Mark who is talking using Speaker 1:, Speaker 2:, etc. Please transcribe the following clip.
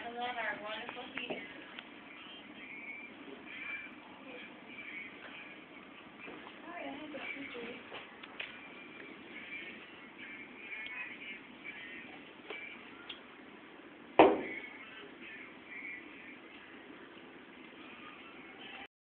Speaker 1: Madeline, our wonderful teacher.